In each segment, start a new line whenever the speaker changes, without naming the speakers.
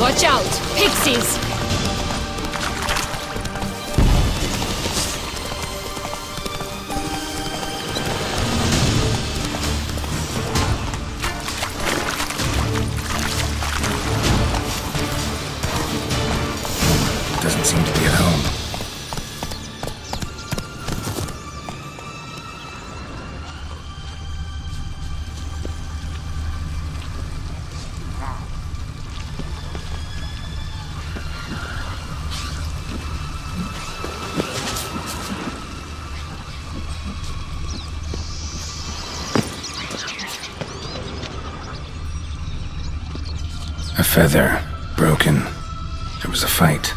Watch out! Pixies! Feather. Broken. There was a fight.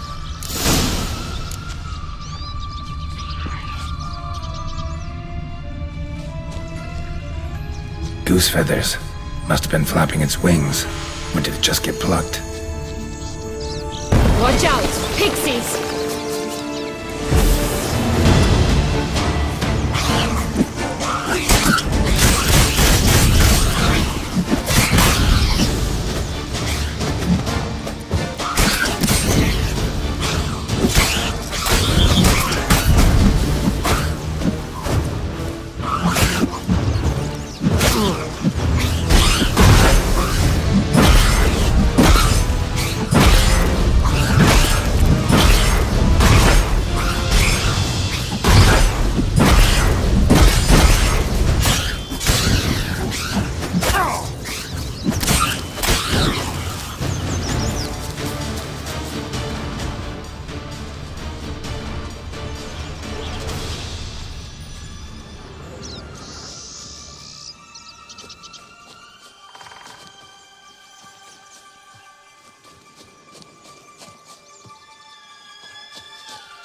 Goose feathers. Must have been flapping its wings. Or did it just get plucked?
Watch out! Pixies!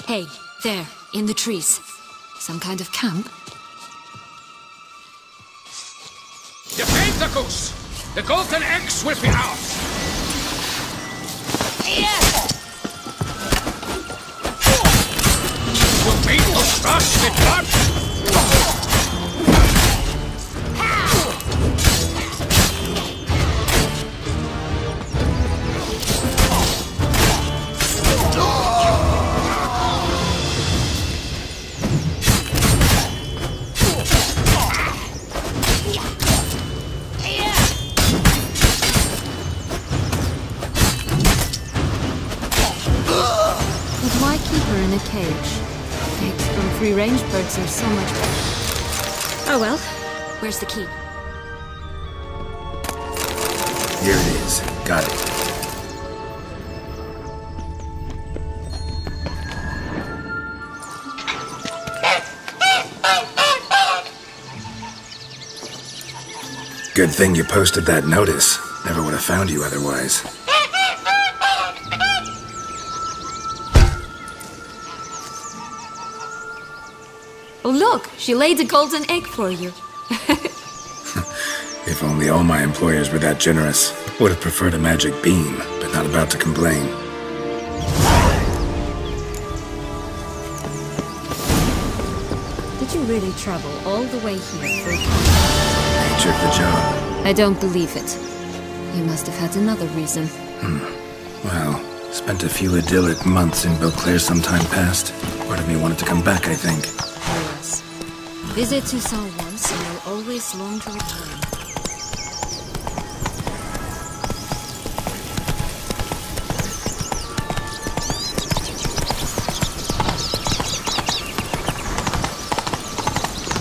Hey, there, in the trees. Some kind of camp?
Defend the goose! The golden eggs will be ours! We'll beat the stars with blood!
Her in a cage? Eggs from free-range birds are so much better. Oh well. Where's the key?
Here it is. Got it. Good thing you posted that notice. Never would have found you otherwise.
Oh look! She laid a golden egg for you.
If only all my employers were that generous. Would have preferred a magic beam, but not about to complain.
Did you really travel all the way here for a
Nature of the job.
I don't believe it. You must have had another reason. Hmm.
Well, spent a few idyllic months in Beauclair some time past. Part of me wanted to come back, I think.
Visit Toussaint once, and you'll always long to return.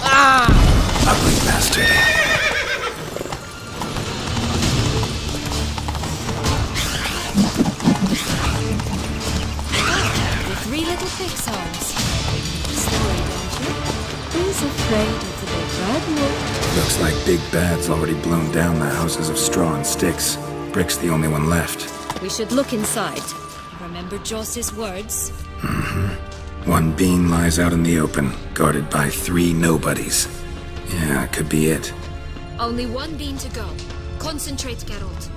Ah! Bastard.
The three little pig's afraid of the big bad wolf?
Looks like Big Bad's already blown down the houses of straw and sticks. Brick's the only one left.
We should look inside. Remember Joss's words? Mm-hmm.
One bean lies out in the open, guarded by three nobodies. Yeah, could be it.
Only one bean to go. Concentrate, Geralt.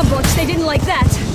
They didn't like that.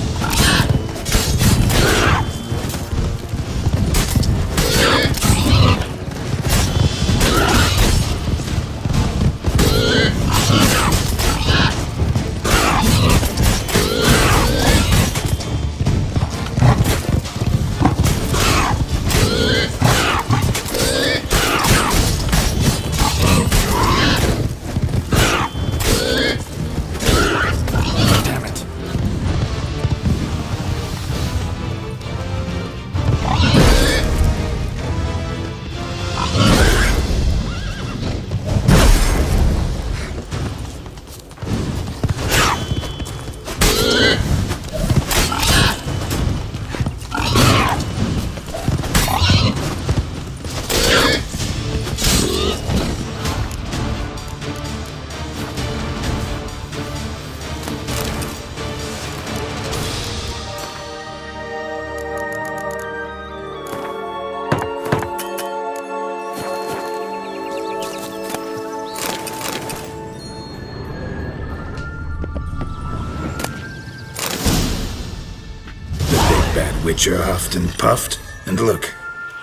Witcher huffed and puffed, and look,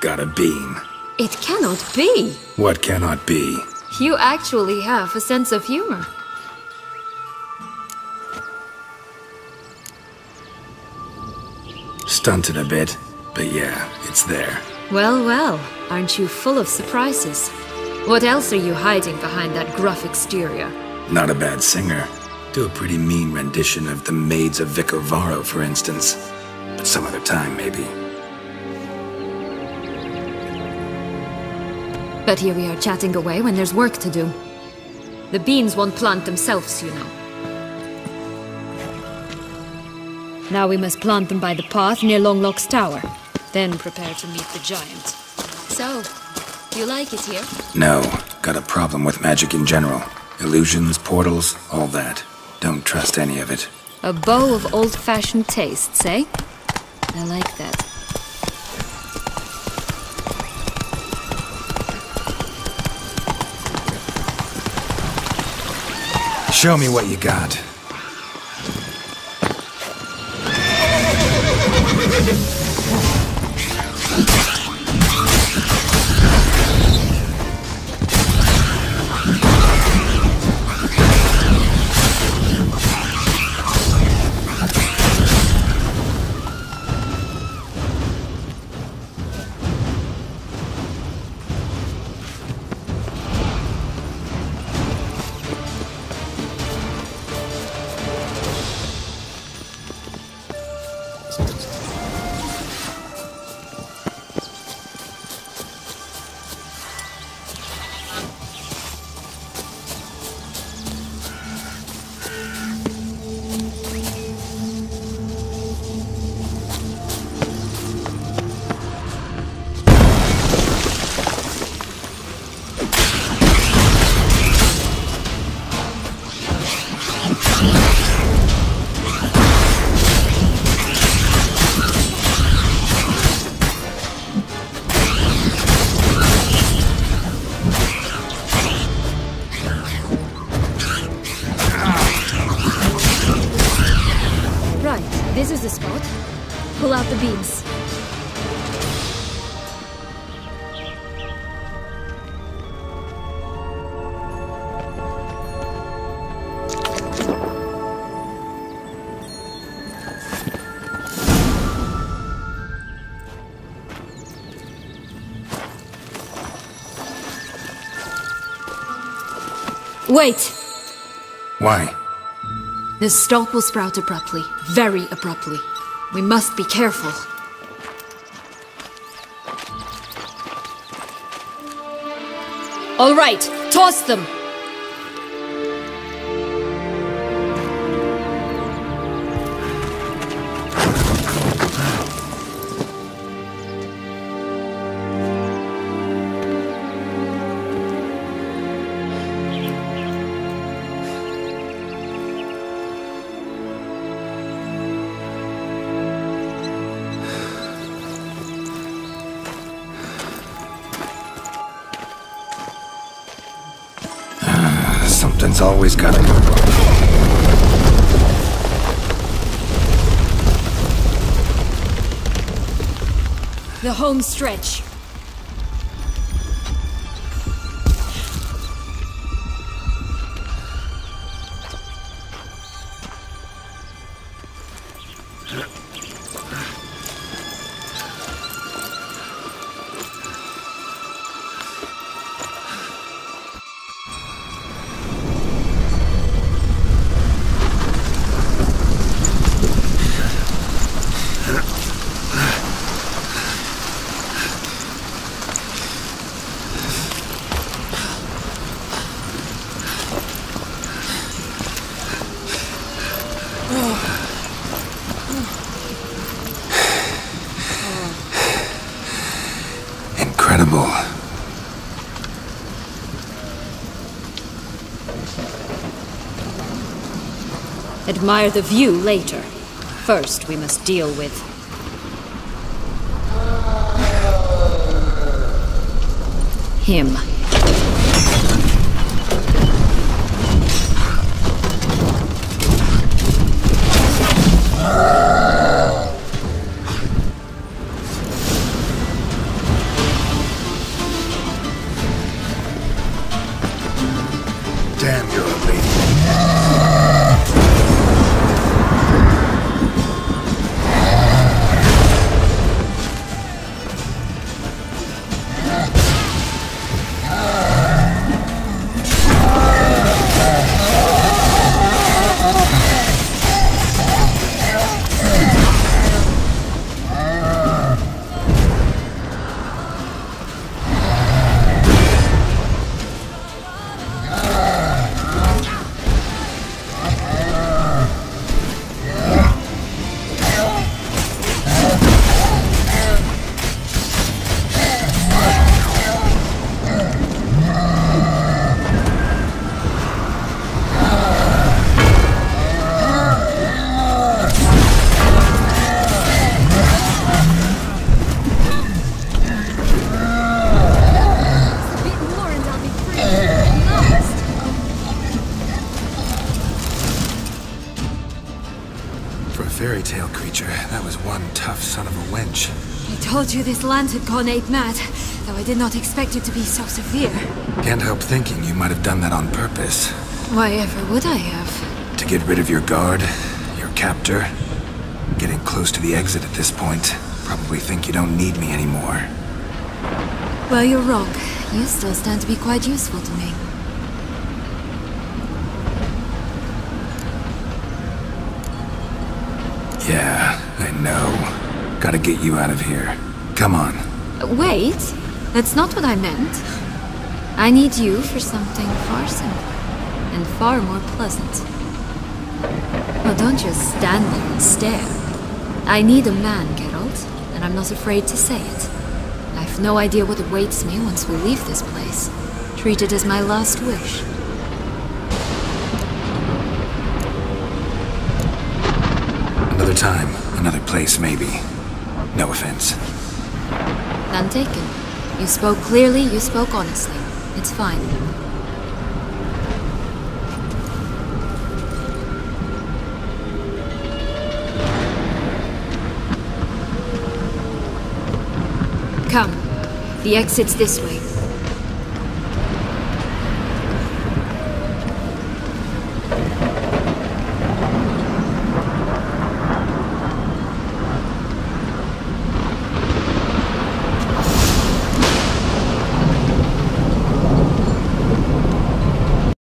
got a bean.
It cannot be.
What cannot be?
You actually have a sense of humor.
Stunted a bit, but yeah, it's there.
Well, well, aren't you full of surprises? What else are you hiding behind that gruff exterior?
Not a bad singer. Do a pretty mean rendition of The Maids of Vicovaro, for instance. Some other time, maybe.
But here we are chatting away when there's work to do. The beans won't plant themselves, you know. Now we must plant them by the path near Longlock's tower. Then prepare to meet the giant. So, you like it here?
No, got a problem with magic in general. Illusions, portals, all that. Don't trust any of it.
A bow of old-fashioned tastes, eh? I like that.
Show me what you got.
This spot. Pull out the beams. Wait!
Why?
The stalk will sprout abruptly, very abruptly. We must be careful. All right, toss them!
always gotta go wrong.
The home stretch. Admire the view later. First, we must deal with. Him.
Damn, you're tough son of a wench.
I told you this land had gone ape mad, though I did not expect it to be so severe.
Can't help thinking you might have done that on purpose.
Why ever would I have?
To get rid of your guard, your captor. Getting close to the exit at this point. Probably think you don't need me anymore.
Well, you're wrong. You still stand to be quite useful to me.
Yeah, I know. Gotta get you out of here. Come on.
Wait, that's not what I meant. I need you for something far simpler and far more pleasant. Well, don't just stand there and stare. I need a man, Geralt, and I'm not afraid to say it. I've no idea what awaits me once we leave this place. Treat it as my last wish.
Another time, another place, maybe. No offense.
None taken. You spoke clearly, you spoke honestly. It's fine. Come. The exit's this way.